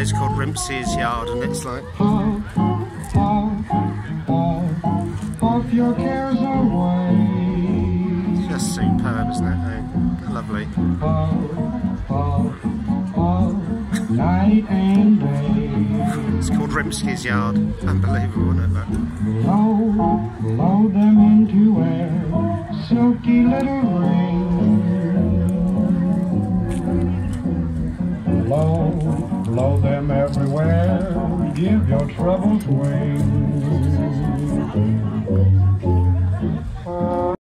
place called Rimpsey's Yard, and it's like Off, off, off, just superb, isn't it? eh? Lovely. It's called Rimsky's Yard. Unbelievable, isn't it? That? Blow, blow them into air, silky little ring. Blow, blow them everywhere, give your troubles wings.